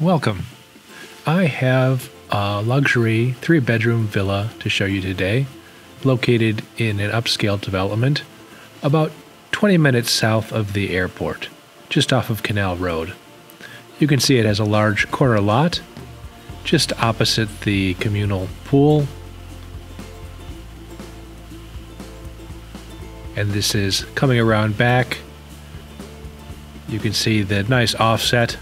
Welcome. I have a luxury three bedroom villa to show you today, located in an upscale development about 20 minutes south of the airport, just off of Canal Road. You can see it has a large corner lot just opposite the communal pool. And this is coming around back. You can see the nice offset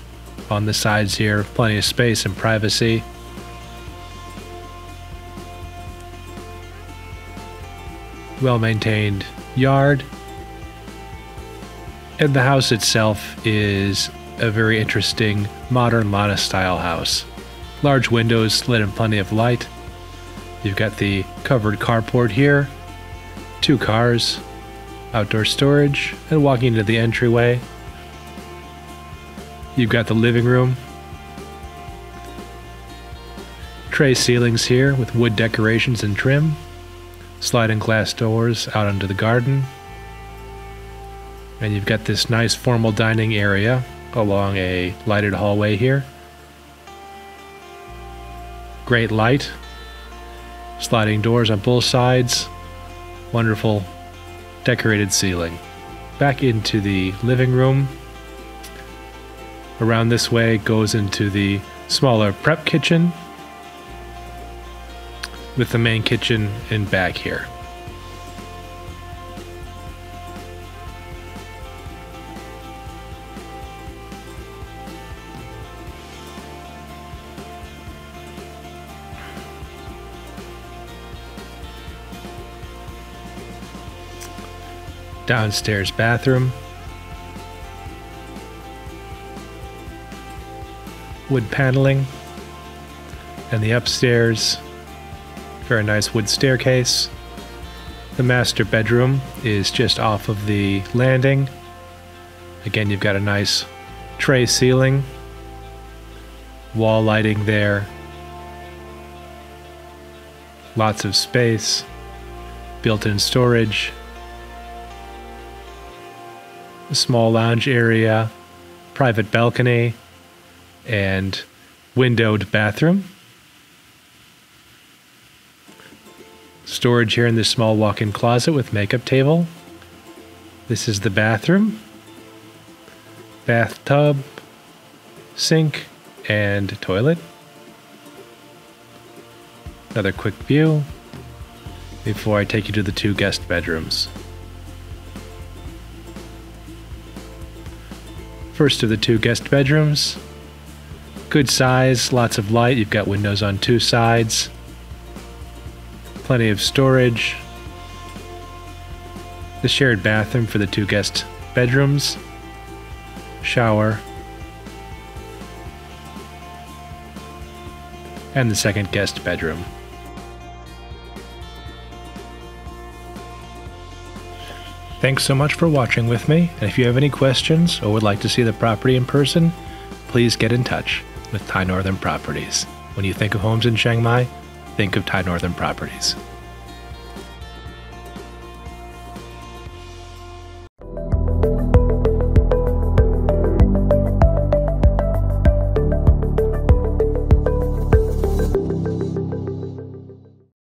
on the sides here, plenty of space and privacy. Well maintained yard. And the house itself is a very interesting modern Lanna style house. Large windows let in plenty of light. You've got the covered carport here, two cars, outdoor storage, and walking into the entryway. You've got the living room. Tray ceilings here with wood decorations and trim. Sliding glass doors out onto the garden. And you've got this nice formal dining area along a lighted hallway here. Great light. Sliding doors on both sides. Wonderful decorated ceiling. Back into the living room around this way goes into the smaller prep kitchen with the main kitchen in back here. Downstairs bathroom. Wood paneling. And the upstairs, very nice wood staircase. The master bedroom is just off of the landing. Again, you've got a nice tray ceiling, wall lighting there, lots of space, built in storage, a small lounge area, private balcony and windowed bathroom. Storage here in this small walk in closet with makeup table. This is the bathroom, bathtub, sink, and toilet. Another quick view before I take you to the two guest bedrooms. First of the two guest bedrooms Good size, lots of light. You've got windows on two sides. Plenty of storage. The shared bathroom for the two guest bedrooms. Shower. And the second guest bedroom. Thanks so much for watching with me, and if you have any questions or would like to see the property in person, please get in touch with Thai Northern Properties. When you think of homes in Chiang Mai, think of Thai Northern Properties.